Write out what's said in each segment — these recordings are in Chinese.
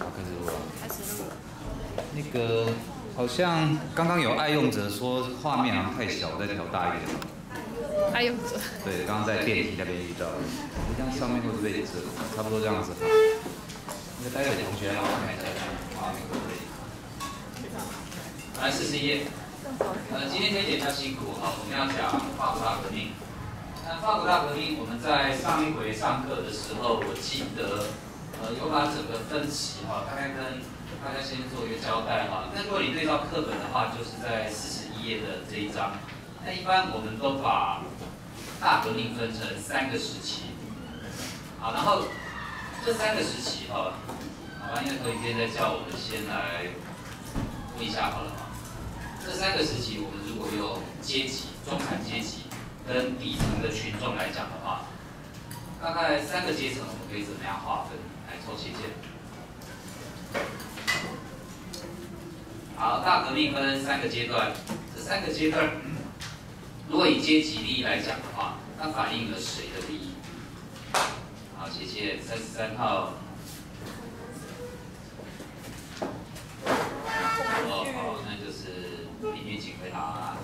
好，开始录了。开始录了。那个好像刚刚有爱用者说画面好像太小，再调大一点。爱用者。对，刚刚在电梯那边遇到的，这样上面会不会被遮？差不多这样子。那个待会同学来看一下画面可不可以？来四十一页。呃，今天这一点比较辛苦哈，我们要讲法国大革命。那法国大革命，我们在上一回上课的时候，我记得呃有把整个分歧哈，大概跟大家先做一个交代哈。那如果你对照课本的话，就是在四十一页的这一章。那一般我们都把大革命分成三个时期。好，然后这三个时期哈，好吧，因为头一天在叫我们先来问一下好了哈。这三个时期，我们如果用阶级、中产阶级跟底层的群众来讲的话，大概三个阶层我们可以怎么样划分？来抽切线。好，大革命分三个阶段，这三个阶段，如果以阶级利益来讲的话，它反映了谁的利益？好，谢谢三十三号。哦，好，那就是平均请回答。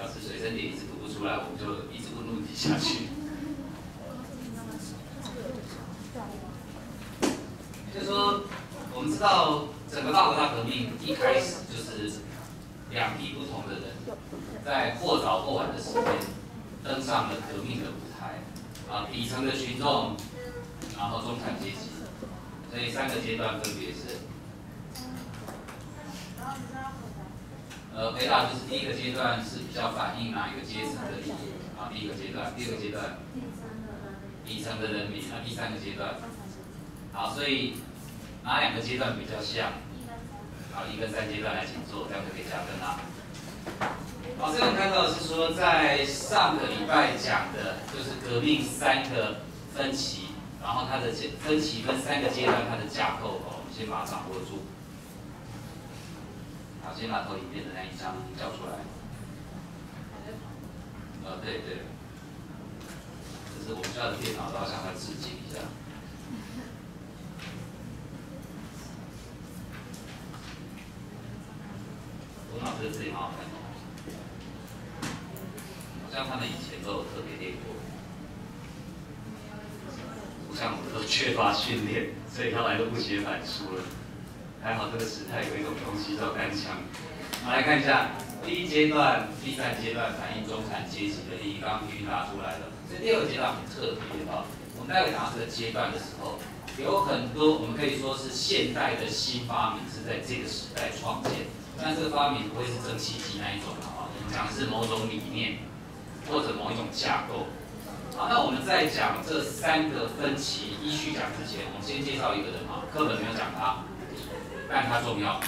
要是随身体一直读不出来，我们就一直不录底下去。就说，我们知道整个法国大革命一开始就是两批不同的人，在或早或晚的时间登上了革命的舞台。啊，底层的群众，然后中产阶级，所以三个阶段分别是。呃，回答就是第一个阶段是比较反映哪一个阶层的利益啊？第一个阶段，第二个阶段，底层的人民。啊第三个阶段，好，所以哪两个阶段比较像？好，一跟三阶段来请坐，这样就可以加分啦。好，这边看到是说，在上个礼拜讲的就是革命三个分歧，然后它的分歧分三个阶段，它的架构哦，我们先把它掌握住。好，先把投影片的那一张叫出来。呃，对对，这是我们家的电脑，都要向他致敬一下。我老师自己蛮好看的。好像他们以前都有特别练过，不像我们都缺乏训练，所以他来都不写板书了。还好这个时代有一种东西叫单枪。我们来看一下第一阶段、第三阶段反映中产阶级的利益，刚刚已经答出来了。这第二阶段很特别啊，我们待会讲到这个阶段的时候，有很多我们可以说是现代的新发明是在这个时代创建，但这个发明不会是蒸汽机那一种啊，讲是某种理念。或者某一种架构。好，那我们在讲这三个分歧依序讲之前，我们先介绍一个人啊，课本没有讲他，但他重要。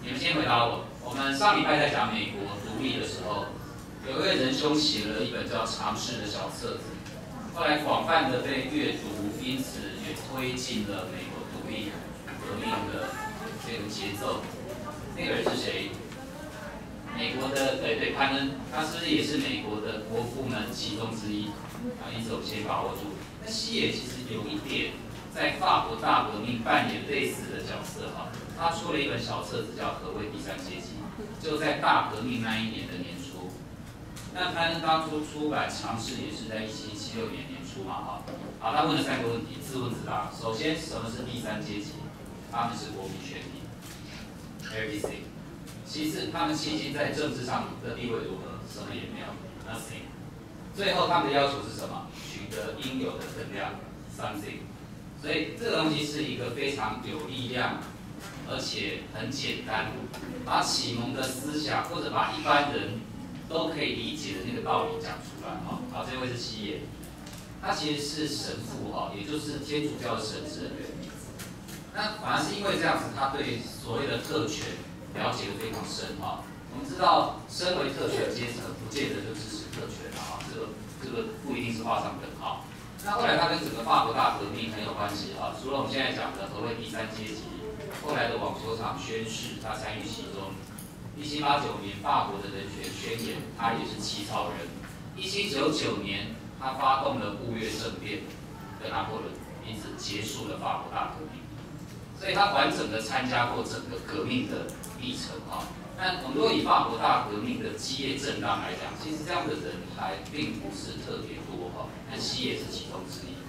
你们先回答我。我们上礼拜在讲美国独立的时候，有一位仁兄写了一本叫《尝试》的小册子，后来广泛的被阅读，因此也推进了美国独立革命的这个节奏。那个人是谁？美国的对对潘恩，他是不是也是美国的国父们其中之一？啊，因此我们先把握住。那西野其实有一点在法国大革命扮演类似的角色哈。他出了一本小册子叫《何谓第三阶级》，就在大革命那一年的年初。那潘恩当初出版尝试也是在一七七六年年初嘛哈。好，他问了三个问题，自问自答。首先，什么是第三阶级？他们是国民权利，ABC。其次，他们迄今在政治上的地位如何？什么也没有，nothing。最后，他们的要求是什么？取得应有的分量，something。所以，这个东西是一个非常有力量，而且很简单，把启蒙的思想或者把一般人都可以理解的那个道理讲出来。哈，好，这位是七爷，他其实是神父哈，也就是天主教的神职人员。那反而是因为这样子，他对所谓的特权。了解的非常深哈，我们知道身为特权阶层，不见得就支持特权啊，这个这个不一定是画上等号。那后来他跟整个法国大革命很有关系啊，除了我们现在讲的何谓第三阶级，后来的网球场宣誓他参与其中。一七八九年法国的人权宣言，他也是起草人。一七九九年他发动了雾月政变，跟拿破仑，因此结束了法国大革命。所以他完整的参加过整个革命的历程啊。那我们如果以法国大革命的激烈震荡来讲，其实这样的人还并不是特别多哈，但西也是其中之一。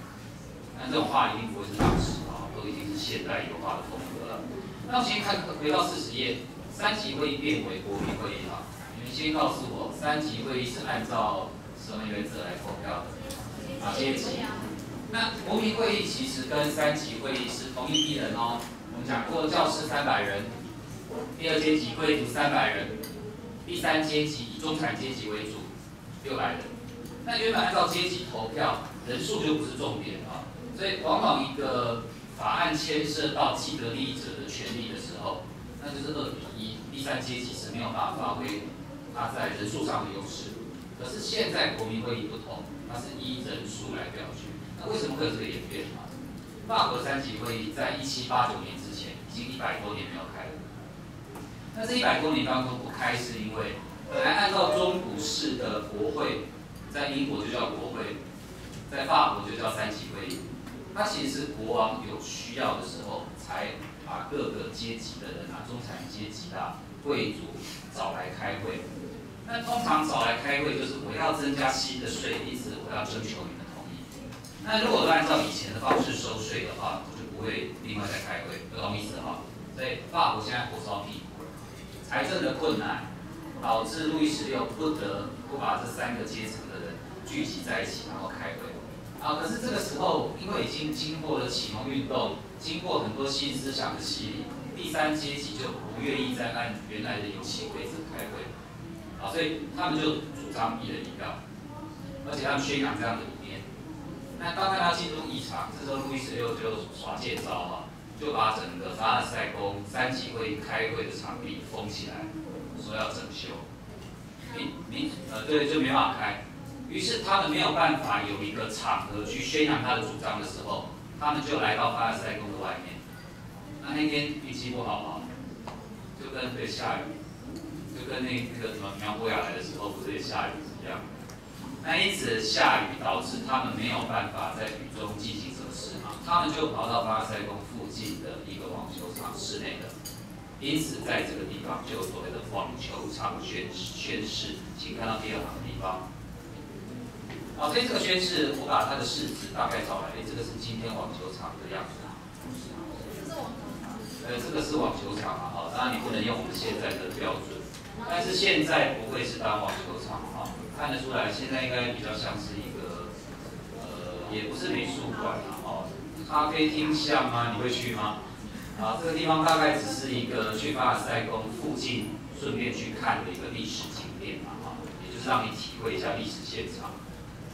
那这种画一定不会是当时啊，都已经是现代油画的风格了。那我先看回到四十页，三级会议变为国民会议啊。你们先告诉我，三级会议是按照什么原则来投票的？啊，阶级。那国民会议其实跟三级会议是同一批人哦。我们讲过，教师三百人，第二阶级贵族三百人，第三阶级以中产阶级为主，六百人。那原本按照阶级投票，人数就不是重点啊。所以往往一个法案牵涉到既得利益者的权利的时候，那就是二比一，第三阶级是没有办法发挥他在人数上的优势。可是现在国民会议不同，它是依人数来表决。为什么会有这个演变啊？法国三级会议在一七八九年之前已经一百多年没有开了。那这一百多年当中不开，是因为本来按照中古式的国会，在英国就叫国会，在法国就叫三级会议。它其实是国王有需要的时候，才把各个阶级的人啊，中产阶级啊，贵族找来开会。那通常找来开会，就是我要增加新的税，因此我要征求你的。那如果按照以前的方式收税的话，我就不会另外再开会，不懂意思哈？所以法国现在火烧屁股，财政的困难导致路易十六不得不把这三个阶层的人聚集在一起，然后开会。啊，可是这个时候，因为已经经过了启蒙运动，经过很多新思想的洗礼，第三阶级就不愿意再按原来的游戏规则开会。啊，所以他们就主张一人一票，而且他们宣扬这样的。那当他进入异常，这时候路易十六就耍剑招哈，就把整个凡尔赛宫三级会开会的场地封起来，说要整修。民民呃对，就没办法开。于是他们没有办法有一个场合去宣扬他的主张的时候，他们就来到凡尔赛宫的外面。那那天运气不好啊，就跟对下雨。就跟那那个什么苗博雅来的时候，不是也下雨一样？那因此下雨导致他们没有办法在雨中进行什么事嘛，他们就跑到巴塞宫附近的一个网球场室内的。因此在这个地方就所谓的网球场宣宣誓，请看到第二行的地方。好，所以这个宣誓，我把它的式子大概找来，这个是今天网球场的样子。这是网球场。呃，这个是网球场啊，哈，当然你不能用我们现在的标准。但是现在不会是当网球场，看得出来，现在应该比较像是一个，呃，也不是美术馆啊，哦，咖啡厅像吗？你会去吗？啊，这个地方大概只是一个去巴尔塞宫附近顺便去看的一个历史景点嘛，哈，也就是让你体会一下历史现场，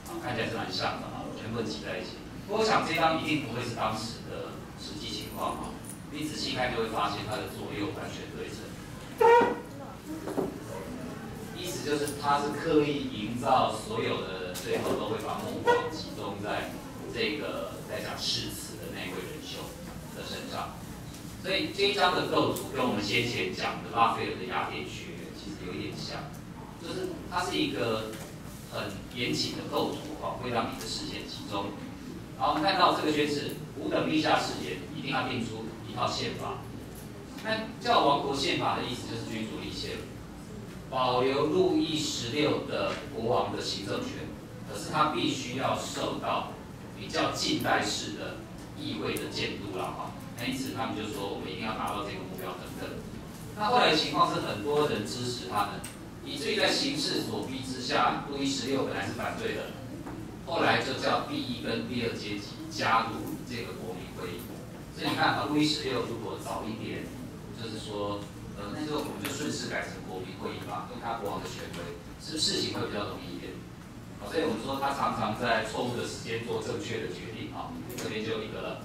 啊，看起来是蛮像的啊，全部挤在一起。不过我想这张一定不会是当时的实际情况啊，你仔细看就会发现它的左右完全对称。就是，他是刻意营造所有的最后都会把目光集中在这个在讲誓词的那位人秀的身上。所以这一张的构图跟我们先前讲的拉斐尔的雅典学院其实有一点像，就是它是一个很严谨的构图哈，会让你的视线集中。好，我们看到这个宣誓，五等立下誓言，一定要定出一套宪法。那叫王国宪法的意思就是君主立宪，保留路易十六的国王的行政权，可是他必须要受到比较近代式的议会的监督了哈。那因此他们就说我们一定要达到这个目标等等。那后来情况是很多人支持他们，以至于在形势所逼之下，路易十六本来是反对的，后来就叫第一跟第二阶级加入这个国民会议。所以你看啊，路易十六如果早一点。就是说，呃，那时候我们就顺势改成国民会议法，用他国王的权威，是不是事情会比较容易一点？好，所以我们说他常常在错误的时间做正确的决定啊，这边就一个了。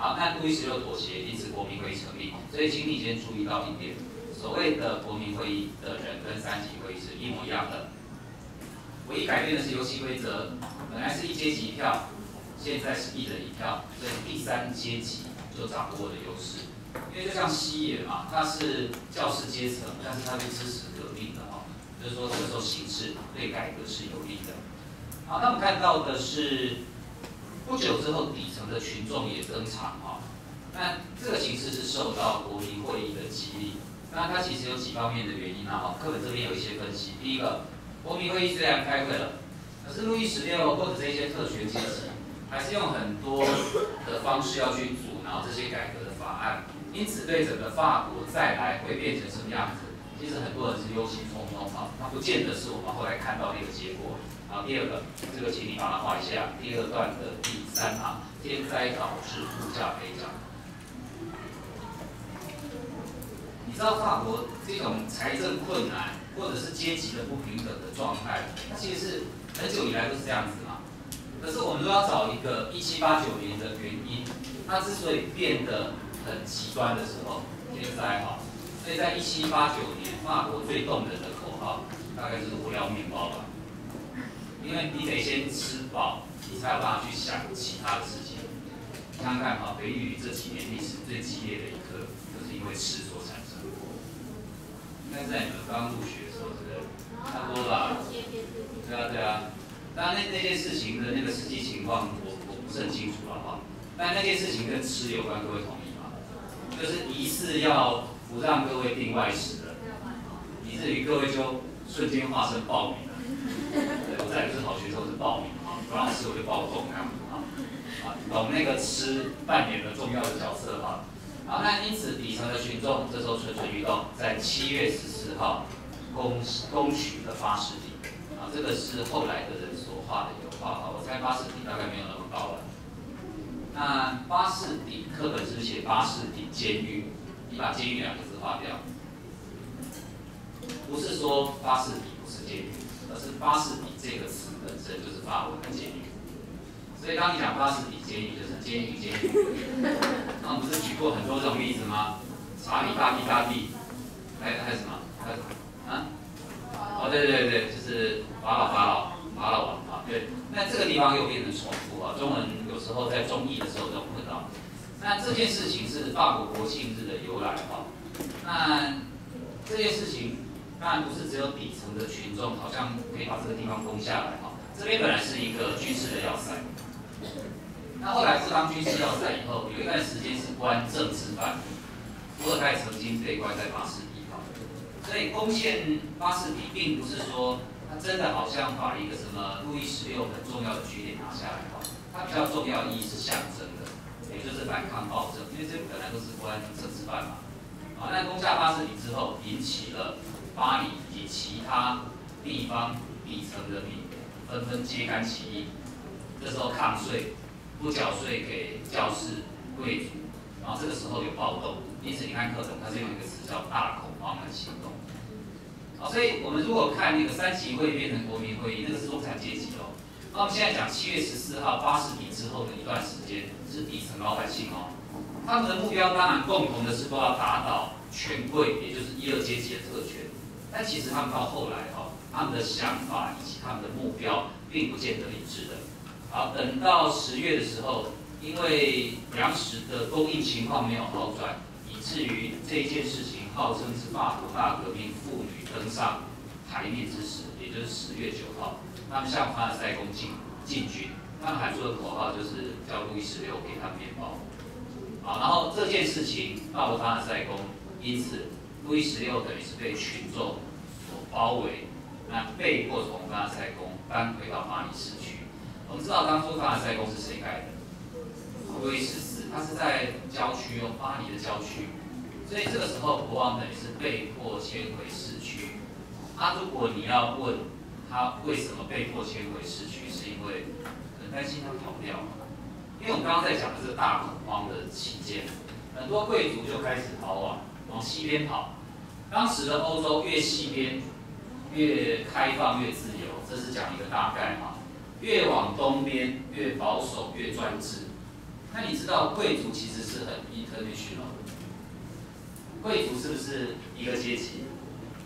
好，那路易十六妥协，因此国民会议成立。所以请你先注意到一点，所谓的国民会议的人跟三级会议是一模一样的，唯一改变的是游戏规则，本来是一阶级一票，现在是一人一票，所以第三阶级就掌握了优势。因为就像西野嘛，他是教师阶层，但是他是支持革命的哈，就是说这个时候形势对改革是有利的。好，那我们看到的是不久之后底层的群众也登场哈，那这个形势。式是受到国民会议的激励。那它其实有几方面的原因啊，哈，课本这边有一些分析。第一个，国民会议虽然开会了，可是路易十六或者这些特权阶级，还是用很多的方式要去阻挠这些改革的法案，因此对整个法国再来会变成什么样子，其实很多人是忧心忡忡啊，它不见得是我们后来看到的一个结果。好，第二个，这个请你把它画一下，第二段的第三行，天灾导致物价飞涨。你知道法国这种财政困难，或者是阶级的不平等的状态，它其实是很久以来都是这样子嘛。可是我们都要找一个一七八九年的原因，它之所以变得很极端的时候，天灾哈，所以在一七八九年，法国最动人的口号大概就是我要面包吧，因为你得先吃饱，你才有办法去想其他的事情。想想看哈，北语这几年历史最激烈的一刻，就是因为吃所产生。应该在你们刚入学的时候，是不是？差不多吧。对啊，对啊。当然，那那件事情的那个实际情况，我我不是很清楚了哈。但那件事情跟吃有关，各位同意？就是疑似要不让各位订外食了，以至于各位就瞬间化身报名了。对，我再不是好学生，是报名啊，不让吃我就暴动那样子啊。啊，懂那个吃扮演的重要的角色哈。好，那因此底层的群众这时候蠢蠢欲动，在七月十四号攻攻取了八十里，啊，这个是后来的人所画的一个画啊，我猜八十里大概没有那么高了。那巴士底课本是写巴士底监狱，你把监狱两个字划掉，不是说巴士底不是监狱，而是巴士底这个词本身就是法文的监狱。所以当你讲巴士底监狱，就是监狱监狱。那我们不是举过很多这种例子吗？查理大帝大帝，还还有什么？还有什么？啊？哦，对对对，就是法老法老法老王。对，那这个地方又变成重复啊。中文有时候在中译的时候都碰到。那这件事情是法国国庆日的由来哈。那这件事情当然不是只有底层的群众，好像可以把这个地方攻下来哈。这边本来是一个军事的要塞。那后来是当军事要塞以后，有一段时间是关政治犯，伏尔泰曾经被关在巴士底哈，所以攻陷巴士底并不是说他真的好像把一个什么路易十六很重要的据点拿下来哈，它比较重要意义是象征的，也就是反抗暴政，因为这本来都是关政治犯嘛，啊，那攻下巴士底之后，引起了巴黎以及其他地方底层人民纷纷揭竿起义，这时候抗税。不缴税给教士、贵族，然后这个时候有暴动，因此你看课程它是用一个词叫大恐慌的行动。好，所以我们如果看那个三级会变成国民会议，那个是中产阶级哦。那我们现在讲七月十四号八十底之后的一段时间，是底层老百姓哦。他们的目标当然共同的是都要打倒权贵，也就是一二阶级的特权。但其实他们到后来哦，他们的想法以及他们的目标，并不见得一致的。好，等到十月的时候，因为粮食的供应情况没有好转，以至于这件事情号称是法国大革命妇女登上台面之时，也就是十月九号，他们向凡尔赛宫进进军，他们喊出的口号就是叫路易十六给他们面包。好，然后这件事情到了凡尔赛宫，因此路易十六等于是被群众所包围，那被迫从凡尔赛宫搬回到巴黎市区。我们知道当初凡尔赛宫是谁盖的？路易十四，他是在郊区哦，巴黎的郊区，所以这个时候国王等于是被迫迁回市区。他如果你要问他为什么被迫迁回市区，是因为很担心他跑掉。因为我们刚刚在讲的是大恐慌的期间，很多贵族就开始逃往往西边跑。当时的欧洲越西边越开放越自由，这是讲一个大概哈。越往东边越保守越专制，那你知道贵族其实是很 international 的，贵族是不是一个阶级？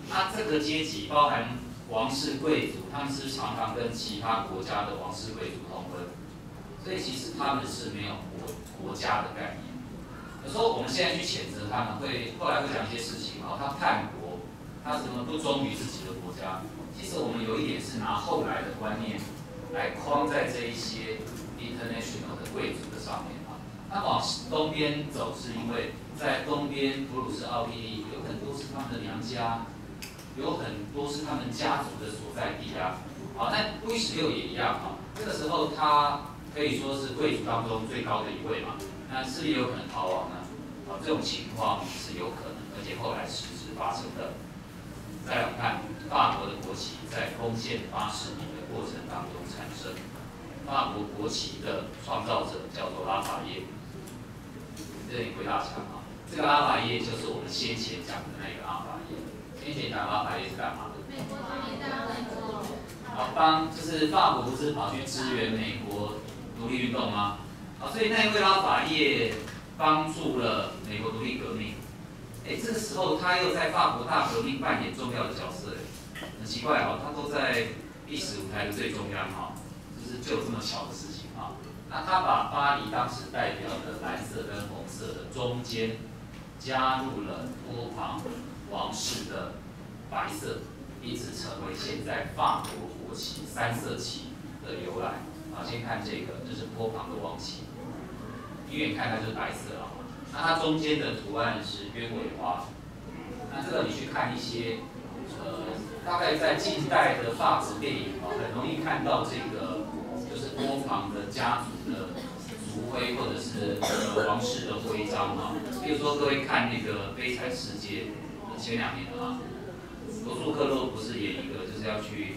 那这个阶级包含王室贵族，他们是常常跟其他国家的王室贵族通婚，所以其实他们是没有国国家的概念。有时候我们现在去谴责他们，会后来会讲一些事情啊，他叛国，他怎么不忠于自己的国家。其实我们有一点是拿后来的观念。来框在这一些 international 的贵族的上面啊，他往东边走是因为在东边普鲁士奥地利有很多是他们的娘家，有很多是他们家族的所在地啊。好，那路易十六也一样啊。这个时候他可以说是贵族当中最高的一位嘛，那是不是有可能逃亡呢？啊，这种情况是有可能，而且后来实质发生的。再来看法国的国旗在攻陷巴士底的过程当中产生，法国国旗的创造者叫做拉法叶，这里归大强啊，这个拉法叶就是我们先前讲的那个拉法叶，先前讲拉法叶是干嘛的？美国好，帮就是法国不是跑去支援美国独立运动吗？好，所以那一位拉法叶帮助了美国独立革命。哎，这个时候他又在法国大革命扮演重要的角色，很奇怪哦，他都在历史舞台的最中央哈，就是就有这么巧的事情哈。那他把巴黎当时代表的蓝色跟红色的中间加入了波旁王室的白色，一直成为现在法国国旗三色旗的由来。啊，先看这个，这是波旁的王旗，远远看它就是白色啊。那它中间的图案是鸢尾花，那这个你去看一些，呃，大概在近代的法国电影啊，很容易看到这个，就是波旁的家族的族徽或者是呃王室的徽章啊。比如说各位看那个《悲惨世界》，前两年的啊，罗素克洛不是演一个就是要去，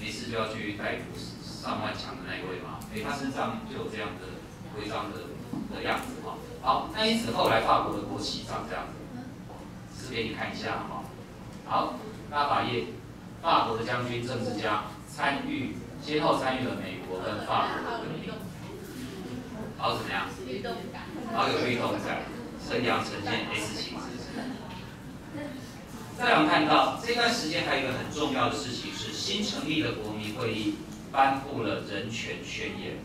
没事就要去逮捕上万强的那一位吗？哎，他身上就有这样的徽章的的样子哈。好，那因此后来法国的国旗长这样子，是给你看一下哈。好，那法叶，法国的将军、政治家，参与，先后参与了美国跟法国的革命。好，怎么样？好，有运动感，生阳呈现 S 型姿势。再来我们看到这段时间还有一个很重要的事情是新成立的国民会议颁布了人权宣言，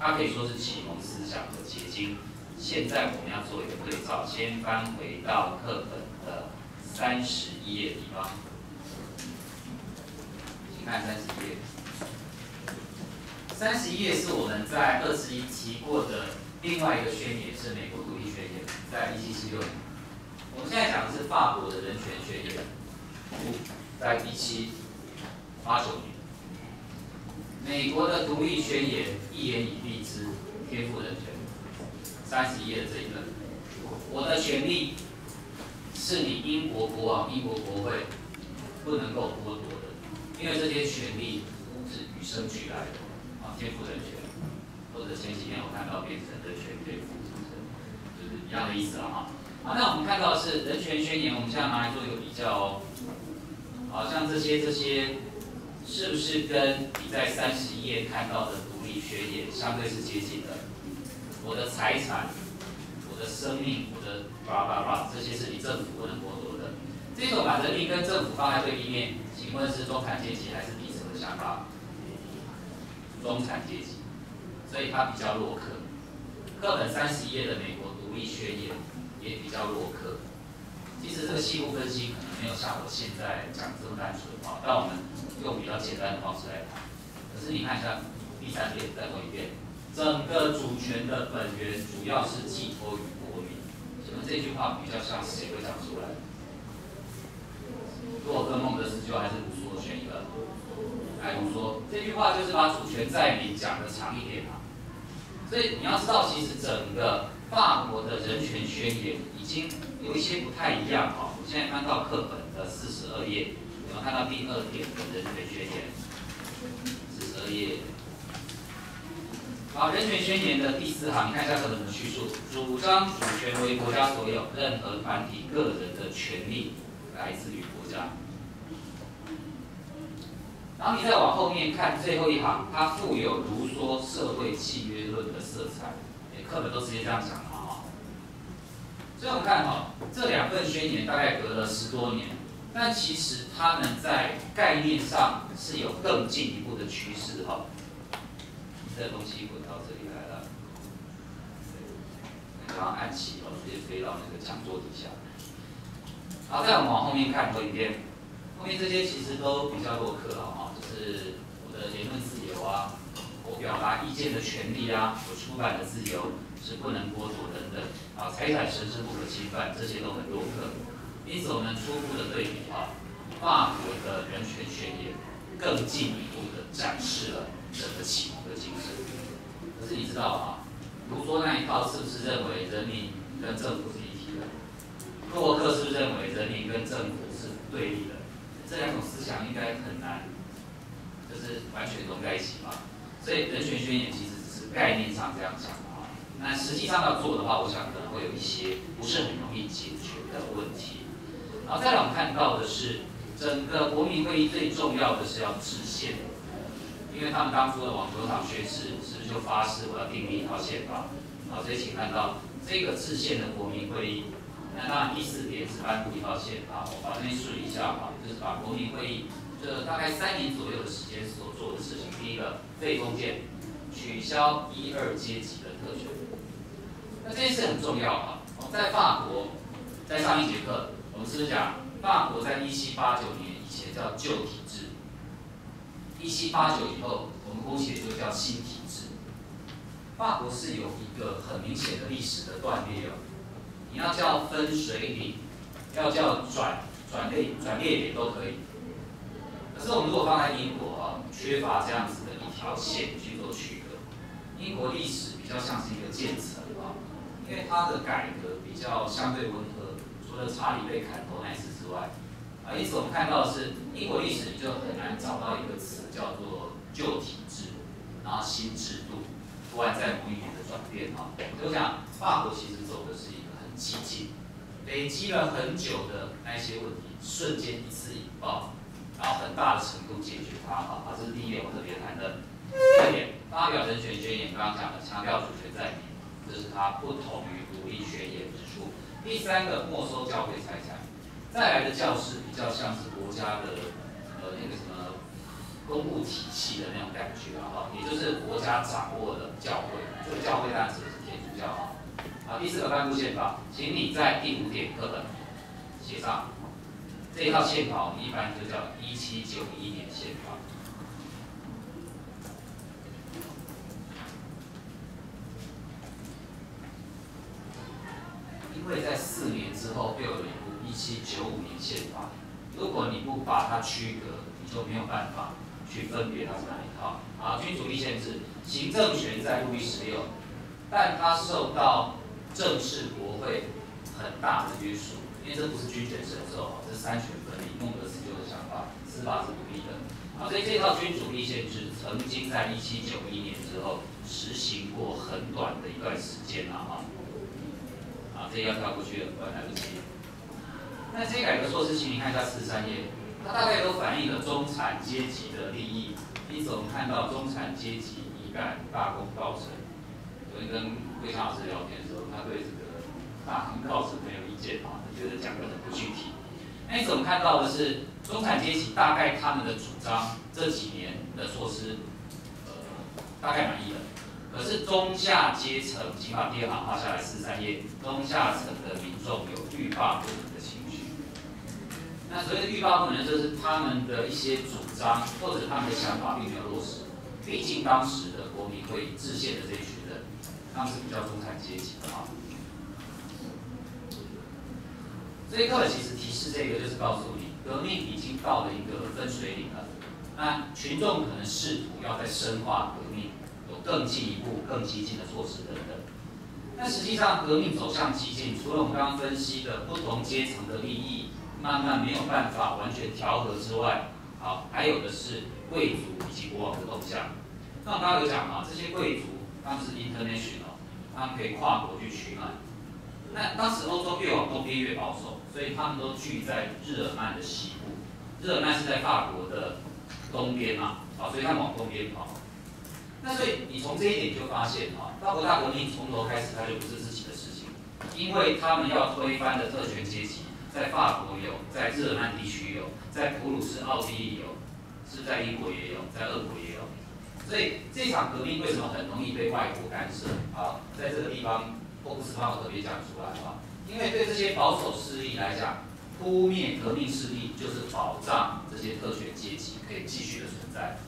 它可以说是启蒙思想的结晶。现在我们要做一个对照，先翻回到课本的三十一页地方，请看三十一页。三十一页是我们在二十一提过的另外一个宣言，是美国独立宣言，在一七七六年。我们现在讲的是法国的人权宣言，在一七八九年。美国的独立宣言一言以蔽之，天赋人权。三十页的这一段，我的权利是你英国国王、英国国会不能够剥夺的，因为这些权利是与生俱来的，啊，天赋人权，或者前几天我看到变成人权天赋，就是一样的意思了哈。好，那我们看到是人权宣言，我们现在拿来做一个比较哦。好像这些这些，是不是跟你在三十页看到的独立宣言相对是接近的？我的财产、我的生命、我的叭叭叭，这些是你政府不能剥夺的。这种把人民跟政府放在对立面，请问是中产阶级还是底层的想法？中产阶级，所以它比较弱课。课本三十页的美国独立宣言也比较弱课。其实这个细部分析可能没有像我现在讲这么单纯啊，但我们用比较简单的方式来谈。可是你看一下第三页，再问一遍。整个主权的本源主要是寄托于国民。请问这句话比较像谁会讲出来？洛克、孟德斯鸠还是卢梭选一个？来，卢梭这句话就是把主权在民讲的长一点啊。所以你要知道，其实整个法国的人权宣言已经有一些不太一样哈。我现在翻到课本的四十二页，我们看到第二点的人权宣言？四十二页。好，人权宣言的第四行，你看一下它怎么叙述：主张主权为国家所有，任何团体、个人的权利来自于国家。然后你再往后面看最后一行，它富有卢梭社会契约论的色彩。课本都直接这样讲了哈。所以我们看哈，这两份宣言大概隔了十多年，但其实他们在概念上是有更进一步的趋势哈。这东西滚到这里来了，刚刚按起哦，直接飞到那个讲座底下。好，再我们往后面看多一遍，后面这些其实都比较弱课了哈，就是我的言论自由啊，我表达意见的权利啊，我出版的自由，是不能剥夺等等，啊，财产神是不可侵犯，这些都很多课。因此，我们初步的对比啊，法国的人权宣言更进一步的展示了整个启蒙的精神。可是你知道啊，卢梭那一套是不是认为人民跟政府是一体的？洛克是不是认为人民跟政府是对立的？这两种思想应该很难，就是完全融在一起嘛。所以人权宣言其实只是概念上这样讲啊。那实际上要做的话，我想可能会有一些不是很容易解决的问题。然后再来我们看到的是，整个国民会议最重要的是要制宪，因为他们当初的网球场宣誓是不是就发誓我要订立一套宪法？好，所以请看到这个制宪的国民会议，那当然第四点是颁布一套宪法。我把这边梳理一下哈，就是把国民会议这大概三年左右的时间所做的事情，第一个废封建，取消一二阶级的特权。那这件事很重要啊！在法国，在上一节课，我们是不是讲法国在一七八九年以前叫旧体制，一七八九以后，我们姑且就叫新体制。法国是有一个很明显的历史的断裂哦。你要叫分水岭，要叫转转类转列点都可以。可是我们如果放在英国啊，缺乏这样子的条线去做区隔。英国历史比较像是一个渐层啊。因为它的改革比较相对温和，除了查理被砍头那次之外，啊，因此我们看到的是英国历史你就很难找到一个词叫做旧体制，然后新制度，突然在某一年的转变啊。我想法国其实走的是一个很激进，累积了很久的那些问题，瞬间一次引爆，然后很大的程度解决它。啊，这是第一点我特别谈的。第二点，发表人权宣言，刚刚讲的强调主权在民。这是它不同于独立宣言之处。第三个，没收教会财产，再来的教士比较像是国家的呃那个什么公务体系的那种感觉啊，哈，也就是国家掌握的教会，这个教会当然指的是天主教啊。好，第四个颁布宪法，请你在第五点课本写上这一套宪法，一般就叫一七九一年宪法。因为在四年之后又有一部一七九五年宪法，如果你不把它区隔，你就没有办法去分别它是哪一套。啊，君主立宪制，行政权在路易十六，但它受到正式国会很大的约束，因为这不是君权神授，这是三权分立，孟德斯鸠的想法，司法是独立的。啊，所以这套君主立宪制曾经在一七九一年之后实行过很短的一段时间啊，这要跳过去了，来不及。那这些改革措施，请你看一下四十三页，它大概都反映了中产阶级的利益。因此，我们看到中产阶级已干大功告成。昨天跟魏强老师聊天的时候，他对这个大功告成没有意见啊，他觉得讲的很不具体。那因此，我们看到的是中产阶级大概他们的主张这几年的措施，呃，大概满意了。可是中下阶层，请把第二行画下来，四十三页。中下层的民众有欲罢不能的情绪。那所谓的欲罢不能，就是他们的一些主张或者他们的想法并没有落实。毕竟当时的国民会议制宪的这一群人，他们是比较中产阶级的啊。这一课其实提示这个，就是告诉你，革命已经到了一个分水岭了。那群众可能试图要在深化革命。更进一步、更激进的措施等等。但实际上，革命走向激进，除了我们刚刚分析的不同阶层的利益慢慢没有办法完全调和之外，好，还有的是贵族以及国王的动向。那我刚刚有讲啊，这些贵族他们是 international，他们可以跨国去取暖。那当时欧洲越往东边越保守，所以他们都聚在日耳曼的西部。日耳曼是在法国的东边嘛，好，所以他们往东边跑。那所以你从这一点就发现哈，法国大革命从头开始它就不是自己的事情，因为他们要推翻的特权阶级，在法国有，在日耳曼地区有，在普鲁士奥地利有，是在英国也有，在俄国也有。所以这场革命为什么很容易被外国干涉？好，在这个地方霍布斯帮我特别讲出来哈，因为对这些保守势力来讲，扑灭革命势力就是保障这些特权阶级可以继续的存在。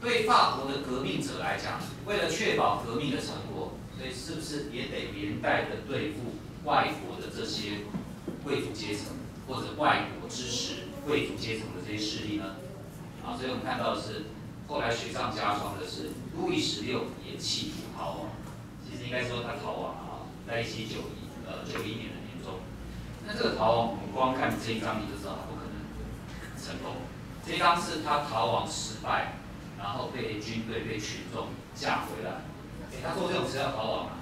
对法国的革命者来讲，为了确保革命的成果，所以是不是也得连带的对付外国的这些贵族阶层，或者外国支持贵族阶层的这些势力呢？啊，所以我们看到的是，后来雪上加霜的是，路易十六也企图逃亡，其实应该说他逃亡啊，在一七九一呃九一年的年中，那这个逃亡，我们光看这一章你就知道他不可能成功。这一章是他逃亡失败，然后被军队被群众架回来。哎，他坐这种车要逃亡啊？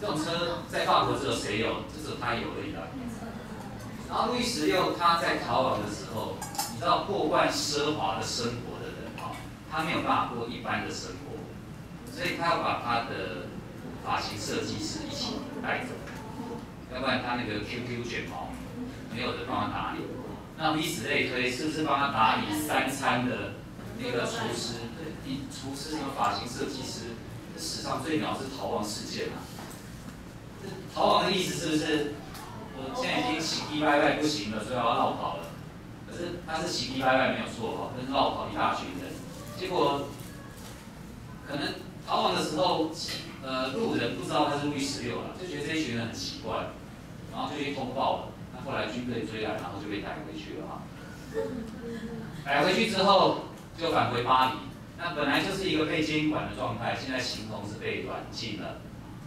这种车在法国只有谁有？只有他有而已啦。然后路易十六他在逃亡的时候。你知道过惯奢华的生活的人啊，他没有办法过一般的生活，所以他要把他的发型设计师一起带走，要不然他那个 QQ 卷毛没有人帮他打理。那以此类推，是不是帮他打理三餐的那个厨师？一厨师什么发型设计师？史上最鸟是逃亡事件啊！逃亡的意思是不是？我现在已经洗衣拜拜不行了，所以我要绕跑了。可是，他是洗皮白白没有错哈，跟绕跑一大群人，结果可能逃亡的时候，呃，路人不知道他是路易十六了，就觉得这群人很奇怪，然后就去通报了。那后来军队追来，然后就被逮回去了哈。逮回去之后，就返回巴黎。那本来就是一个被监管的状态，现在形同是被软禁了。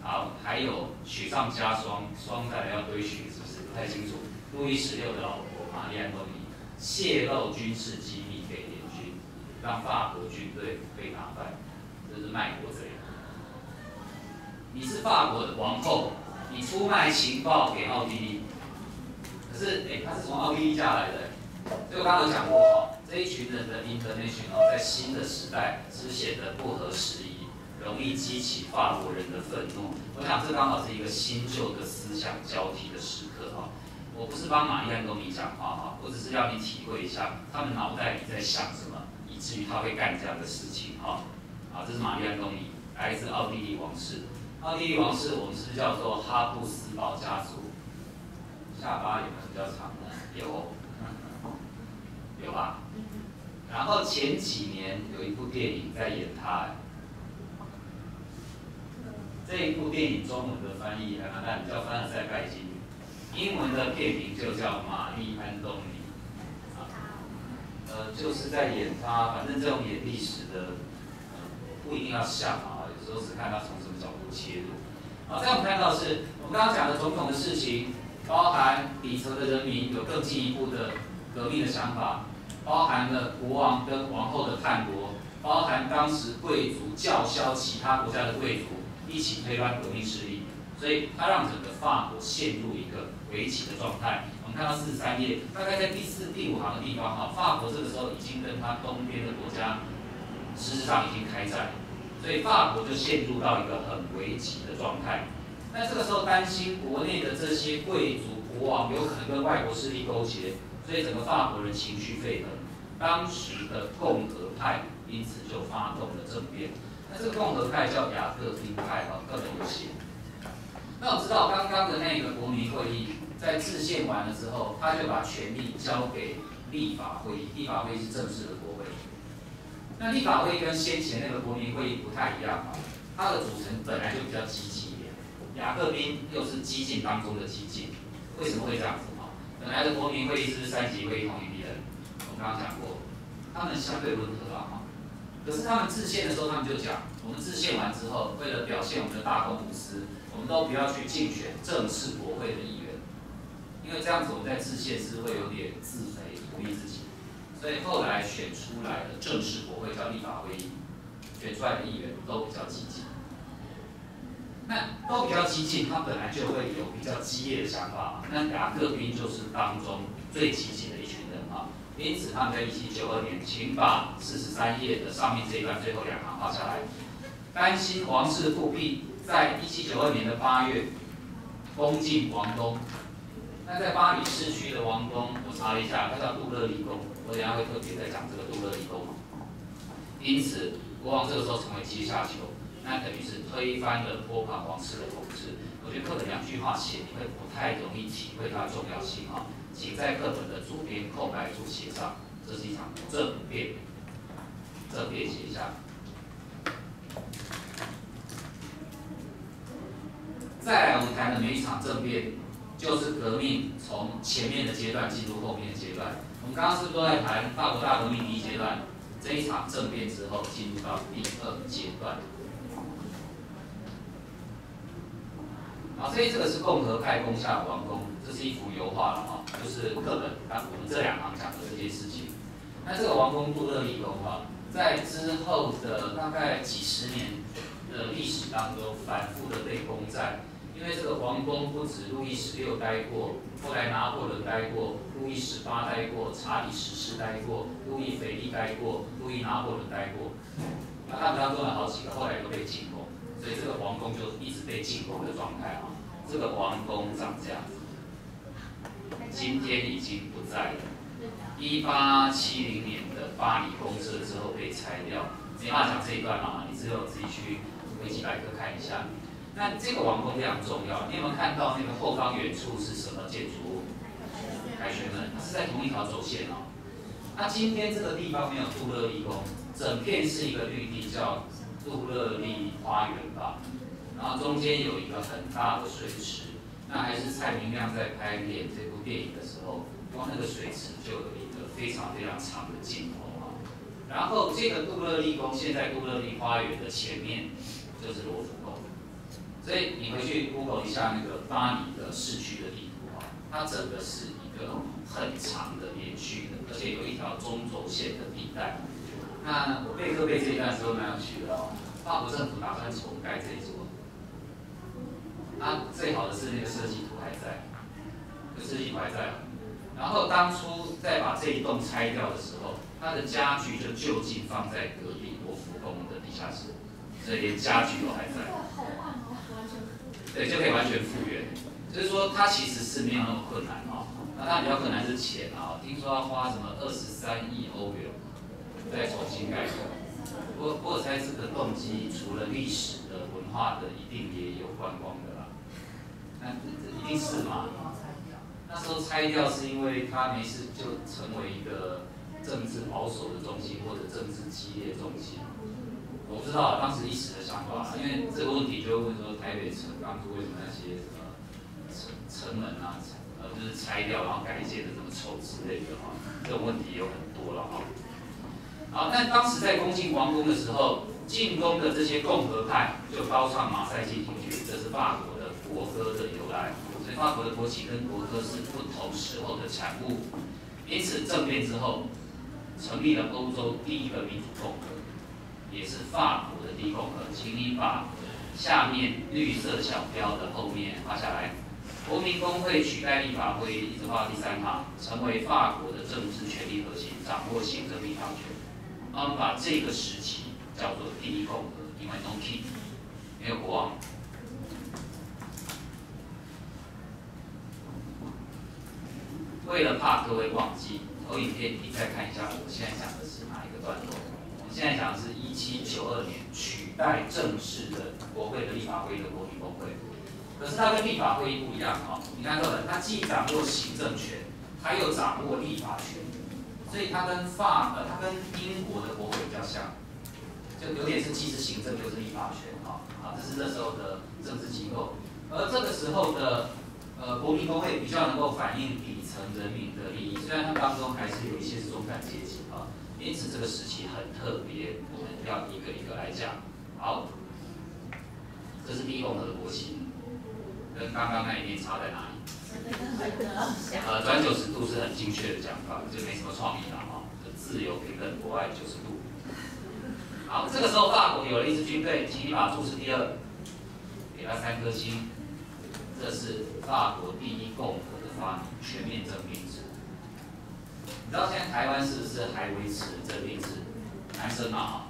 好，还有雪上加霜，霜再来要堆雪，是不是？不太清楚。路易十六的老婆玛丽安东尼。泄露军事机密给联军，让法国军队被打败，这是卖国贼。你是法国的王后，你出卖情报给奥地利，可是哎，他是从奥地利嫁来的，所以我刚刚讲过哈，这一群人的 information 哦，在新的时代是显得不合时宜，容易激起法国人的愤怒。我想这刚好是一个新旧的思想交替的时刻哈。我不是帮玛丽安东尼讲话哈，我只是要你体会一下他们脑袋里在想什么，以至于他会干这样的事情哈。啊，这是玛丽安东尼，来自奥地利王室。奥地利王室我们是叫做哈布斯堡家族。下巴有没有比较长的？有，有吧？然后前几年有一部电影在演他，这一部电影中文的翻译还蛮烂，叫《凡尔赛拜金》。英文的片名就叫玛丽安东尼，啊，呃，就是在演他，反正这种演历史的，不一定要像啊，有时候是看他从什么角度切入。好，在我们看到是，我们刚刚讲的总统的事情，包含底层的人民有更进一步的革命的想法，包含了国王跟王后的叛国，包含当时贵族叫嚣其他国家的贵族一起推翻革命势力。所以它让整个法国陷入一个围棋的状态。我们看到四十三页，大概在第四、第五行的地方，哈，法国这个时候已经跟它东边的国家事实上已经开战，所以法国就陷入到一个很危急的状态。那这个时候担心国内的这些贵族国王有可能跟外国势力勾结，所以整个法国人情绪沸腾。当时的共和派因此就发动了政变。那这个共和派叫雅各宾派，哈，各种有写。那我知道刚刚的那个国民会议在制宪完了之后，他就把权力交给立法会议，立法会议是正式的国会。那立法会议跟先前那个国民会议不太一样啊，它的组成本来就比较激进一点。雅各宾又是激进当中的激进，为什么会这样子？本来的国民会议是三级会议统一敌人，我们刚刚讲过，他们相对温和啊。可是他们制宪的时候，他们就讲，我们制宪完之后，为了表现我们的大公无私。我们都不要去竞选正式国会的议员，因为这样子我们在制宪是会有点自肥，不利自己。所以后来选出来的正式国会叫立法会议，选出来的议员都比较积极。那都比较激进，他本来就会有比较激烈的想法。那雅各宾就是当中最激进的一群人啊。因此他们在一七九二年，请把四十三页的上面这一段最后两行画下来，担心王室复辟。在一七九二年的八月，攻进王宫。那在巴黎市区的王宫，我查了一下，它叫杜勒里宫。我等下会特别在讲这个杜勒里宫。因此，国王这个时候成为阶下囚，那等于是推翻了波旁王室的统治。我觉得课本两句话写，你会不太容易体会它重要性啊。请在课本的左边空白处写上，这是一场政变。政变写下。再来我们谈的每一场政变，就是革命从前面的阶段进入后面的阶段。我们刚刚是不是都在谈法国大革命第一阶段？这一场政变之后，进入到第二阶段。啊，所以这个是共和派攻下王宫，这是一幅油画了哈，就是课本啊，我们这两行讲的这些事情。那这个王宫杜勒利宫哈，在之后的大概几十年的历史当中，反复的被攻占。因为这个王宫不止路易十六待过，后来拿破仑待过，路易十八待过，查理十世待过，路易腓力待过，路易拿破仑待过。那他们当中有好几个后来都被进攻，所以这个王宫就一直被进攻的状态啊。这个王宫长这样子，今天已经不在了。一八七零年的巴黎公社之后被拆掉，没办法讲这一段嘛，你只有自己去维基百科看一下。那这个王宫非常重要，你有没有看到那个后方远处是什么建筑物？凯旋门，是在同一条轴线哦。那今天这个地方没有杜勒利宫，整片是一个绿地，叫杜勒利花园吧。然后中间有一个很大的水池，那还是蔡明亮在拍《脸》这部电影的时候，光那个水池就有一个非常非常长的镜头啊。然后这个杜勒利宫，现在杜勒利花园的前面就是罗浮宫。所以你回去 Google 一下那个巴黎的市区的地图啊，它整个是一个很长的连续的，而且有一条中轴线的地带。那我备课备这一段时候蛮有趣的哦，法国政府打算重盖这一座，那最好的是那个设计图还在，设计图还在。然后当初在把这一栋拆掉的时候，它的家具就就近放在隔壁罗浮宫的地下室，所以连家具都还在。对，就可以完全复原。就是说，它其实是没有那么困难哦。那它比较困难是钱啊，听说要花什么二十三亿欧元再重新改过。不过，我猜这个动机除了历史的、文化的，一定也有观光的啦。那这一定是嘛？那时候拆掉是因为它没事就成为一个政治保守的中心或者政治激烈中心。我不知道当时一时的想法，因为这个问题就会问说，台北城当初为什么那些什么城城门啊，呃，就是拆掉然后改建的这么丑之类的哈，这种问题有很多了哈。好，但当时在攻进王宫的时候，进攻的这些共和派就高唱马赛进行曲，这是法国的国歌的由来。所以法国的国旗跟国歌是不同时候的产物。因此政变之后，成立了欧洲第一个民主共和。也是法国的第一共和，请你把下面绿色小标的后面画下来。国民工会取代立法会，一直画到第三行，成为法国的政治权力核心，掌握行政立法权。我们把这个时期叫做第一共和，因为 no king，没有国王。为了怕各位忘记，投影片你再看一下，我现在讲的是哪一个段落？我现在讲的是一七九二年取代正式的国会的立法会议的国民工会，可是它跟立法会议不一样啊！你看这个，它既掌握行政权，它又掌握立法权，所以它跟法呃，它跟英国的国会比较像，就有点是既是行政又是立法权啊！啊，这是那时候的政治机构，而这个时候的呃国民工会比较能够反映底层人民的利益，虽然它当中还是有一些是中产阶级啊。因此，这个时期很特别，我们要一个一个来讲。好，这是第一共和的国旗，跟刚刚那一点差在哪里？呃，转九十度是很精确的讲法，就没什么创意了啊。自由、平等、博爱九十度。好，这个时候法国有了一支军队，请你把注释第二，给他三颗星。这是法国第一共和的发明，全面征兵制。你知道现在台湾是不是还维持征兵制？男生嘛，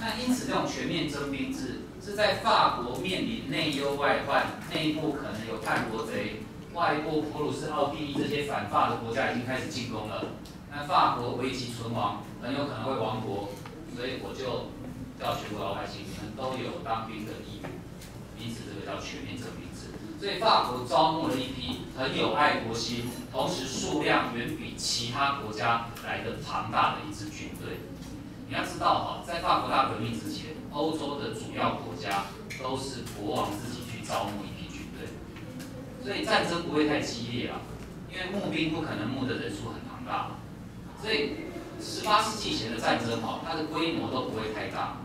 那因此这种全面征兵制是在法国面临内忧外患，内部可能有叛国贼，外部普鲁士、奥地利这些反法的国家已经开始进攻了，那法国危急存亡，很有可能会亡国，所以我就叫全国老百姓，你们都有当兵的义务，因此这个叫全面征兵制。所以法国招募了一批很有爱国心，同时数量远比其他国家来的庞大的一支军队。你要知道哈，在法国大革命之前，欧洲的主要国家都是国王自己去招募一批军队，所以战争不会太激烈啊，因为募兵不可能募的人数很庞大，所以十八世纪前的战争哈，它的规模都不会太大。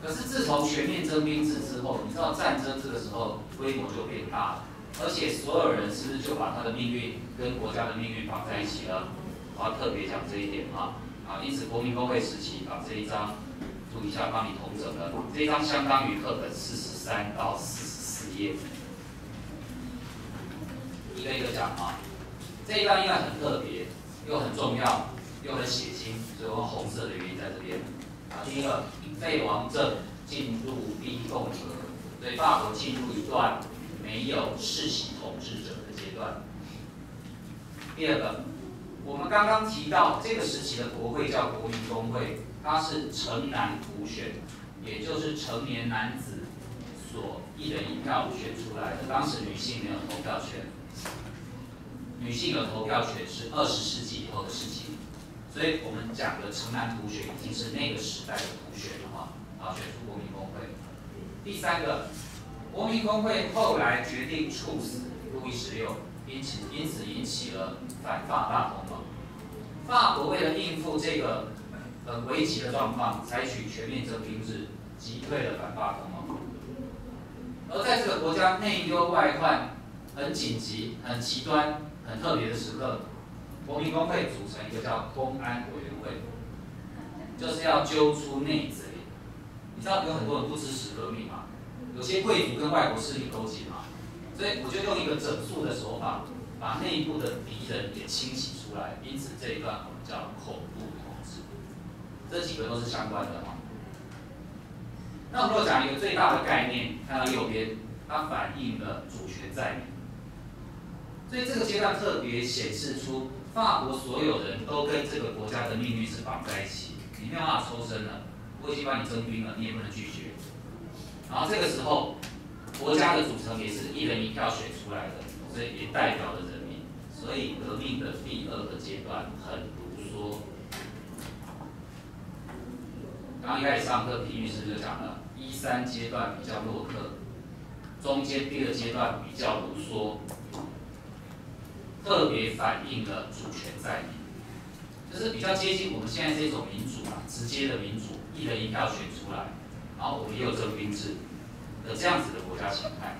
可是自从全面征兵制之后，你知道战争这个时候规模就变大了，而且所有人是不是就把他的命运跟国家的命运绑在一起了？我要特别讲这一点哈，啊，因此国民工会时期把这一章。注意一下，帮你统整了。这一张相当于课本四十三到四十四页，一个一个讲啊。这一段因为很特别，又很重要，又很血腥，所以用红色的原因在这边。啊，第一个，废王政进入逼共和，所以法国进入一段没有世袭统治者的阶段。第二个，我们刚刚提到这个时期的国会叫国民公会。它是城男普选，也就是成年男子所一人一票选出来的。当时女性没有投票权，女性有投票权是二十世纪以后的事情。所以我们讲的城男普选已经是那个时代的普选了哈，啊，选出国民公会。第三个，国民公会后来决定处死路易十六，因此因此引起了反法大同盟。法国为了应付这个。呃危急的状况，采取全面征兵制，击退了反法同盟。而在这个国家内忧外患、很紧急、很极端、很特别的时刻，国民公会组成一个叫公安委员会，就是要揪出内贼。你知道有很多人不支持革命吗？有些贵族跟外国势力勾结嘛？所以我就用一个整肃的手法，把内部的敌人给清洗出来。因此这一段我们叫恐怖统治。这几个都是相关的哈。那我们如果讲一个最大的概念，看到右边，它反映了主权在民。所以这个阶段特别显示出，法国所有人都跟这个国家的命运是绑在一起，你没有办法抽身了。我已经帮你征兵了，你也不能拒绝。然后这个时候，国家的组成也是一人一票选出来的，所以也代表了人民。所以革命的第二个阶段很卢梭。刚一开始上课，皮律师就讲了，一三阶段比较洛克，中间第二阶段比较卢梭，特别反映了主权在民，就是比较接近我们现在这种民主啊，直接的民主，一人一票选出来，然后我们也有征兵制的这样子的国家形态。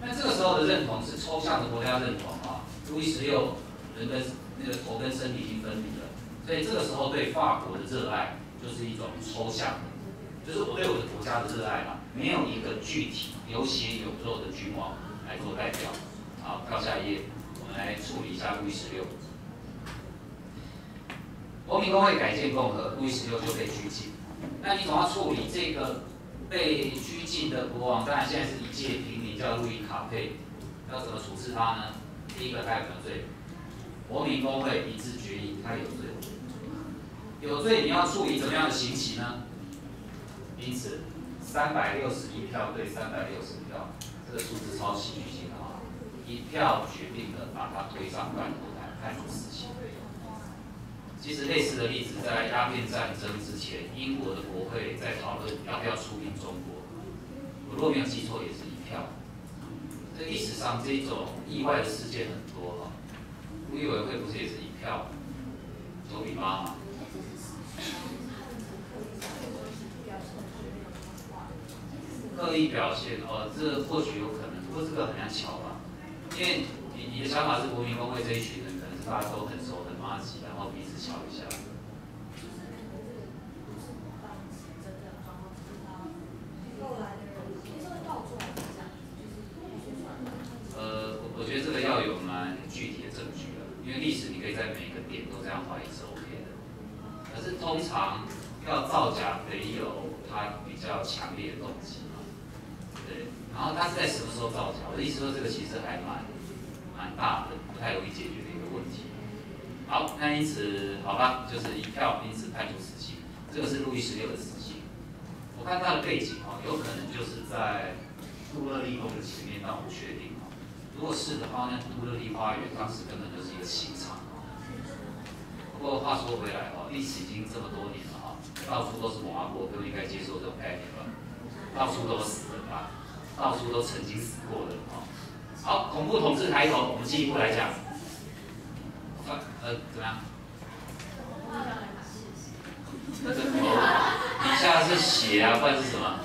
那这个时候的认同是抽象的国家认同啊，路易十六人跟那个头跟身体已经分离了，所以这个时候对法国的热爱。就是一种抽象的，就是我对我的国家的热爱嘛，没有一个具体有血有肉的君王来做代表。好，跳下一页，我们来处理一下路易十六。国民公会改建共和，路易十六就被拘禁。那你总要处理这个被拘禁的国王，当然现在是一介平民，叫路易卡佩，要怎么处置他呢？第一个，他有罪。国民公会一致决议，他有罪。有罪，你要处以怎么样的刑期呢？因此，三百六十一票对三百六十票，这个数字超戏剧性的啊！一票决定了把他推上断头台，判处死刑。其实类似的例子在鸦片战争之前，英国的国会在讨论要不要出兵中国，我若没有记错，也是一票。在历史上这种意外的事件很多哈，路易委会不是也是一票，九比八吗？刻意表现哦，这或许有可能，不过这个很难巧吧？因为你你的想法是国民工会这一群人可能是大家都很熟很默契，然后彼此瞧一下。呃，我我觉得这个要有蛮具体的证据的，因为历史你可以在每一个点都这样怀疑是 OK 的。可是通常要造假得有它比较强烈的动机对。然后他是在什么时候造假？我的意思说，这个其实还蛮蛮大的，不太容易解决的一个问题。好，那因此，好吧，就是一票，因此判处死刑。这个是路易十六的死刑。我看他的背景哦，有可能就是在杜勒利宫的前面，但我不确定哦。如果是的话，那杜勒利花园当时根本就是一个刑场哦。不过话说回来哦，历史已经这么多年了哈，到处都是亡国，都应该接受这种概念吧？到处都是死人吧？到处都曾经死过的啊。好，恐怖统治抬头，我们进一步来讲。呃呃，怎么样？那个头底下是血啊，不然是什么？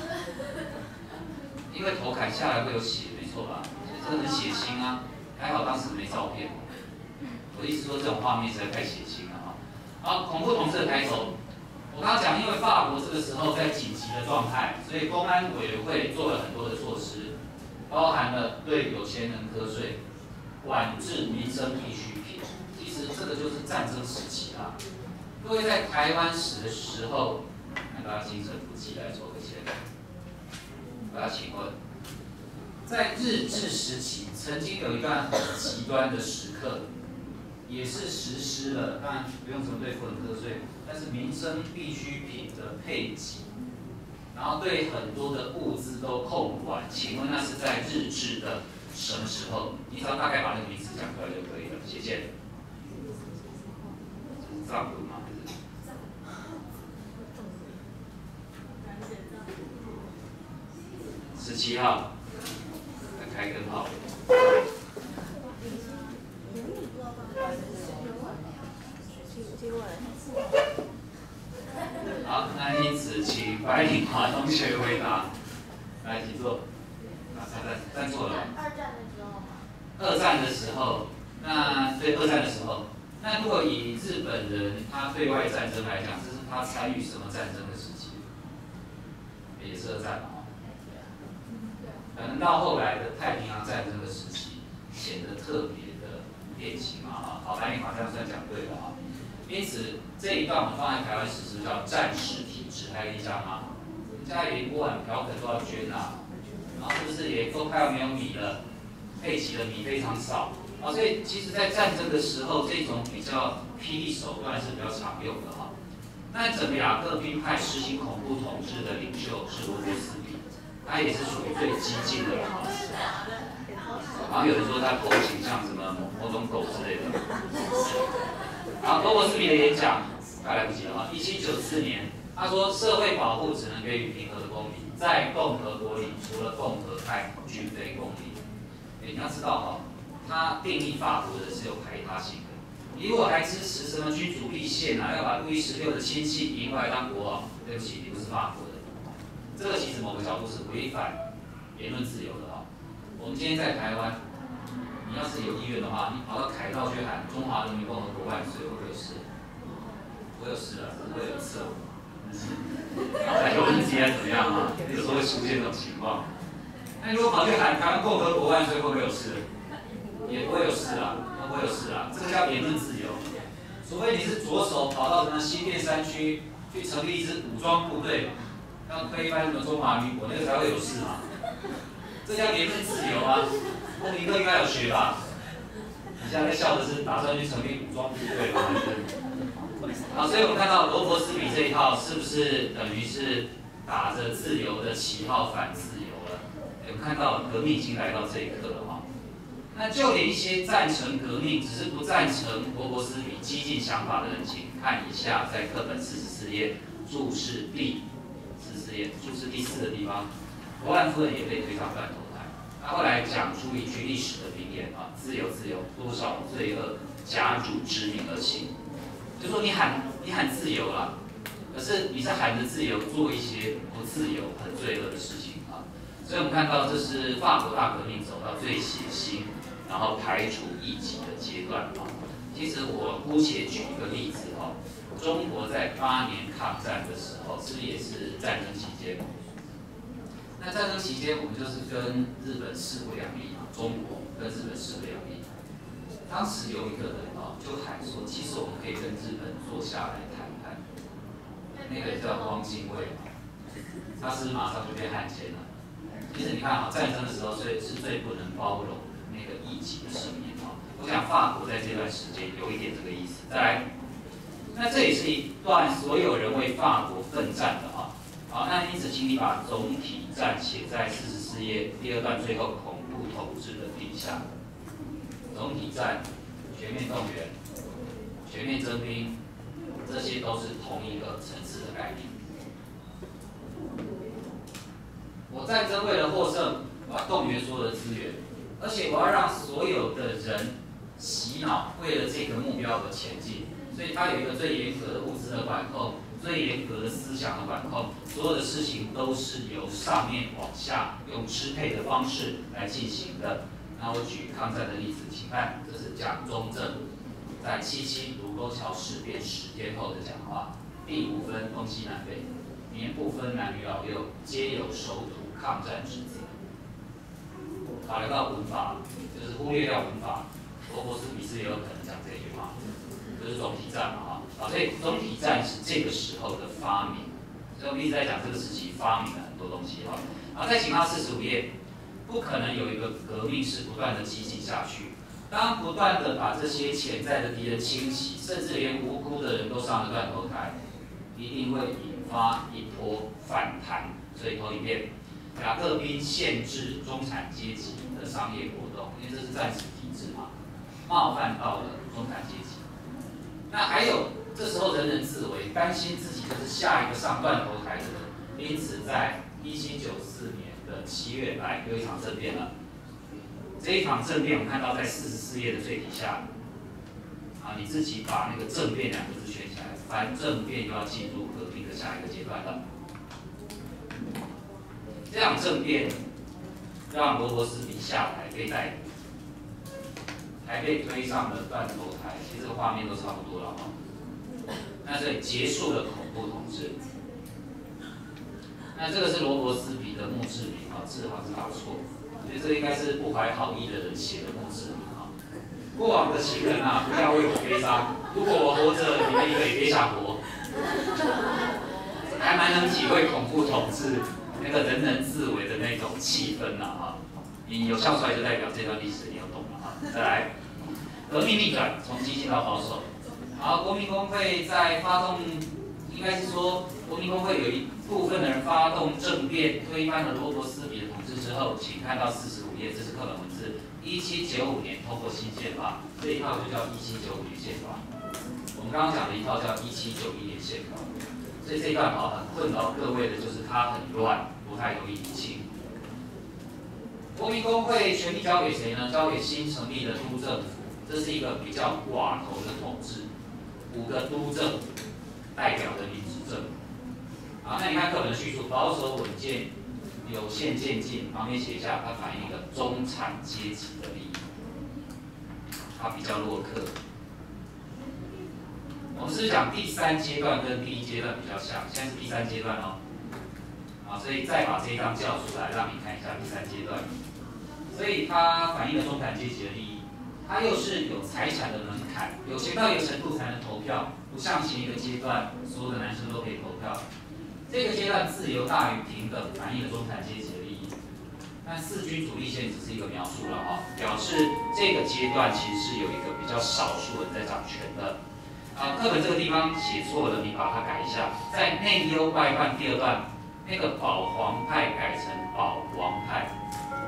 因为头砍下来会有血，没错吧？这个很血腥啊，还好当时没照片。我的意思说，这种画面实在太血腥了啊！好，恐怖同志的抬头。我刚刚讲，因为法国这个时候在紧急的状态，所以公安委员会做了很多的措施，包含了对有钱人瞌税、管制民生必需品。这个就是战争时期啊。各位在台湾时的时候，让大家精神不济来做个签。我要请问，在日治时期，曾经有一段很极端的时刻，也是实施了，当然不用什么对富人课税，但是民生必需品的配给，然后对很多的物资都控管。请问那是在日治的什么时候？你只要大概把那个名词讲出来就可以了。谢谢。藏文吗？十七号，来开根号。好，那因此请白领华同学回答。来，请坐。啊，站站错了。二战的时候二战的时候，那对二战的时候，那如果以日本人他对外战争来讲，这是他参与什么战争的时期？也是二战嘛。可能到后来的太平洋战争的时期，显得特别的典型啊！好，白领马上算讲对了啊。因此这一段我们放在台湾史实叫战时体制，还有印象吗？家里锅碗瓢盆都要捐啊，然后是不是也都快要没有米了？配齐的米非常少啊，所以其实在战争的时候，这种比较霹雳手段是比较常用的哈。那整个雅各宾派实行恐怖统治的领袖是罗伯斯比。他也是属于最激进的人，然后有人说他头型像什么某某种狗之类的。好，罗伯斯比的演讲快来不及了啊！一七九四年，他说社会保护只能给予平和的公民，在共和国里除了共和派均非公民。你要知道哈，他定义法国人是有排他性的。你如果还支持什么君主立宪啊，要把路易十六的亲戚迎过来当国王，对不起，你不是法国人。这个其实某个角度是违反言论自由的啊。我们今天在台湾，你要是有意愿的话，你跑到凯道去喊“中华人民共和国万岁”，会不会有事？会有事了，不会有事。还有问题还是怎么样啊？有时候会出现这种情况。那如果跑去喊“台湾共和国万岁”，会不会有事？也不会有事啦，都，不会有事啦。这个叫言论自由。除非你是左手跑到什么新店山区去成立一支武装部队。要推翻什么中华民国，那个才会有事嘛？这叫言论自由啊！公民课应该有学吧？你现在在笑的是打算去成立武装部队吗？好，所以我们看到罗伯斯比这一套是不是等于是打着自由的旗号反自由了？我们看到革命已经来到这一刻了。那就连一些赞成革命，只是不赞成罗伯斯比激进想法的人，请看一下在课本四十四页注释第四十四页注释第四个地方，罗兰夫人也被推上断头台。他后来讲出一句历史的名言啊：“自由，自由，多少罪恶假主之名而起。”就说你喊你喊自由了，可是你是喊着自由做一些不自由、很罪恶的事情啊。所以我们看到这是法国大革命走到最血腥，然后排除异己的阶段啊。其实我姑且举一个例子哈。中国在八年抗战的时候，是不是也是战争期间？那战争期间，我们就是跟日本势不两立。中国跟日本势不两立。当时有一个人啊，就喊说：“其实我们可以跟日本坐下来谈谈。”那个叫汪精卫，他是马上就被汉奸了。其实你看啊，战争的时候，最是最不能包容那个疫情的声音啊。我想法国在这段时间有一点这个意思。在。那这也是一段所有人为法国奋战的啊，好，那因此请你把总体战写在四十四页第二段最后恐怖统治的底下。总体战、全面动员、全面征兵，这些都是同一个层次的概念。我战争为了获胜，我要动员所有的资源，而且我要让所有的人洗脑，为了这个目标而前进。所以它有一个最严格的物资的管控，最严格的思想的管控，所有的事情都是由上面往下用支配的方式来进行的。那我举抗战的例子，请看，这是蒋中正在七七卢沟桥事变十天后的讲话：地不分东西南北，民不分男女老幼，皆有守土抗战之责。考虑到文法，就是忽略掉文法，罗伯斯比斯也有可能讲这句话。就是总体战嘛，哈，啊，所以总体战是这个时候的发明，所以我们一直在讲这个时期发明了很多东西，哈，啊，再请到四十五页，不可能有一个革命是不断的激进下去，当不断的把这些潜在的敌人清洗，甚至连无辜的人都上了断头台，一定会引发一波反弹。所以投影片，雅各宾限制中产阶级的商业活动，因为这是暂时体制嘛，冒犯到了中产阶级。那还有，这时候人人自危，担心自己就是下一个上断头台的人，因此在一七九四年的七月来有一场政变了。这一场政变，我们看到在四十四页的最底下，啊，你自己把那个政变两个字选起来，反正政变又要进入革命的下一个阶段了。这场政变让罗伯斯比下台被逮捕。还被推上了断头台，其实这个画面都差不多了哈。那这里结束了恐怖统治。那这个是罗伯斯比的墓志铭啊，字好像是打错，所以这应该是不怀好意的人写的墓志铭啊。过往的情人啊，不要为我悲伤，如果我活着，你们一个也别想活。还蛮能体会恐怖统治那个人人自危的那种气氛呐哈。你有笑出来，就代表这段历史你有懂了哈。再来。革命逆转，从激进到保守。好，国民工会在发动，应该是说，国民工会有一部分的人发动政变，推翻了罗伯斯比的统治之后，请看到四十五页，这是课本文字。一七九五年通过新宪法，这一套就叫一七九五年宪法。我们刚刚讲的一套叫一七九一年宪法。所以这一段啊，很困扰各位的就是它很乱，不太容易理清。国民工会权力交给谁呢？交给新成立的督政府。这是一个比较寡头的统治，五个督政代表的民主政。啊，那你看课本的叙述，保守稳健，有限渐进，旁边写一下，它反映一个中产阶级的利益，它比较洛克。我们是讲第三阶段跟第一阶段比较像，现在是第三阶段哦。啊，所以再把这一张叫出来，让你看一下第三阶段。所以它反映了中产阶级的利益。它又是有财产的门槛，有钱到一个程度才能投票，不像前一个阶段所有的男生都可以投票。这个阶段自由大于平等，反映了中产阶级的利益。但四军主力线只是一个描述了哈，表示这个阶段其实是有一个比较少数人在掌权的。啊，课本这个地方写错了，你把它改一下，在内忧外患第二段，那个保皇派改成保王派。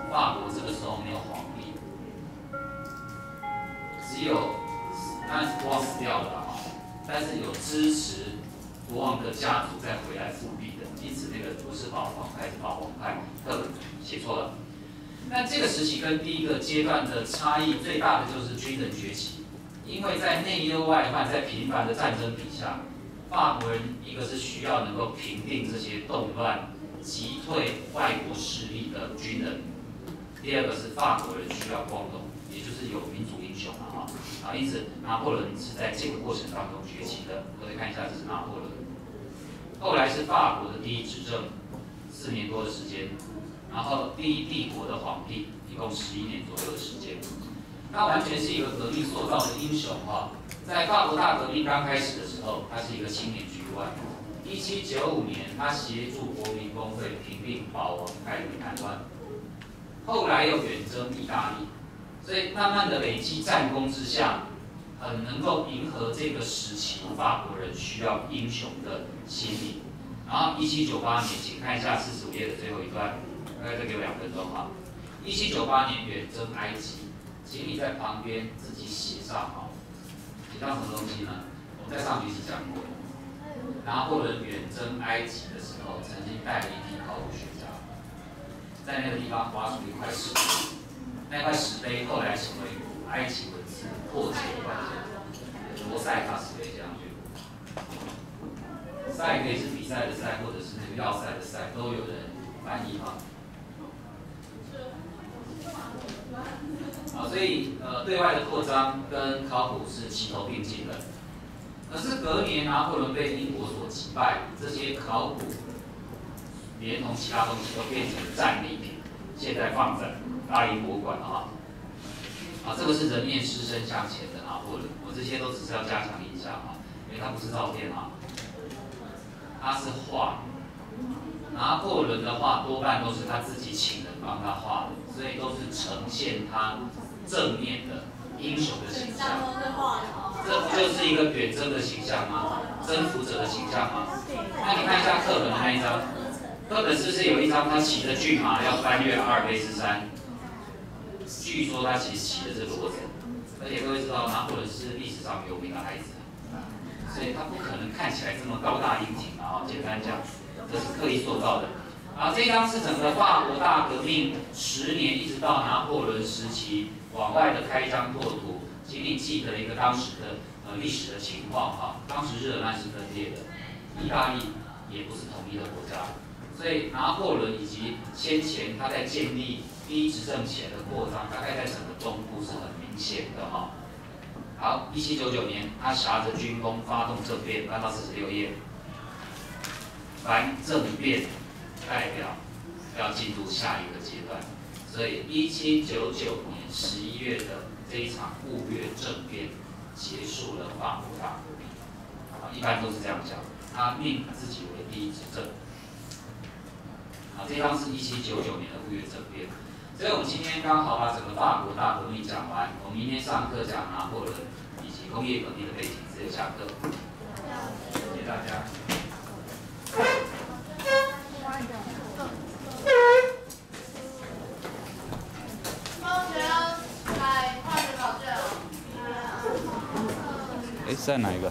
法国这个时候没有皇帝。只有，当然是国王死掉了哈，但是有支持国王的家族再回来复辟的，因此那个不是保皇派，是保王派，课本写错了。那这个时期跟第一个阶段的差异最大的就是军人崛起，因为在内忧外患、在频繁的战争底下，法国人一个是需要能够平定这些动乱、击退外国势力的军人，第二个是法国人需要光荣，也就是有民族英雄啊。啊，因此拿破仑是在这个过程当中崛起的。各位看一下，这是拿破仑。后来是法国的第一执政，四年多的时间。然后第一帝国的皇帝，一共十一年左右的时间。他完全是一个革命塑造的英雄哈。在法国大革命刚开始的时候，他是一个青年军官。一七九五年，他协助国民工会平定保王派的叛乱。后来又远征意大利。所以慢慢的累积战功之下，很能够迎合这个时期法国人需要英雄的心理。然后一七九八年，请看一下四十五页的最后一段，大概再给我两分钟哈。一七九八年远征埃及，请你在旁边自己写上哈，写上什么东西呢？我们在上学期讲过，拿破仑远征埃及的时候，曾经带了一批考古学家。在那个地方挖出一块石碑，那块石碑后来成为埃及文字破解的关键，罗塞塔石碑这样去。赛可以是比赛的赛，或者是那个要塞的塞，都有人翻译哈。啊，所以呃，对外的扩张跟考古是齐头并进的。可是隔年拿破仑被英国所击败，这些考古连同其他东西都变成战利品，现在放在大英博物馆了哈。啊，这个是人面狮身向前的拿破仑，我这些都只是要加强印象啊，因为它不是照片啊，它是画。拿破仑的画多半都是他自己请人帮他画的，所以都是呈现他正面的英雄的形象。这不就是一个远征的形象吗？征服者的形象吗？那你看一下课本的那一张，课本是不是有一张他骑着骏马要翻越阿尔卑斯山？据说他其实骑的是骡子，而且各位知道拿破仑是历史上有名的孩子，所以他不可能看起来这么高大英挺啊。简单讲，这是刻意塑造的。啊，这张是整个法国大革命十年一直到拿破仑时期往外的开疆拓土。请你记得一个当时的呃历史的情况哈，当时日耳曼是分裂的，意大利也不是统一的国家，所以拿破仑以及先前他在建立第一执政前的扩张，大概在整个中部是很明显的哈。好，一七九九年，他挟着军功发动政变，翻到四十六页，凡政变代表要进入下一个阶段，所以一七九九年十一月的。这一场雾月政变结束了法国大革命，啊，一般都是这样讲。他命自己为第一执政，啊，这张是一七九九年的雾月政变。所以我们今天刚好把整个法国大革命讲完，我们明天上课讲拿破仑以及工业革命的背景，直接下课。谢谢大家。哎在哪一个？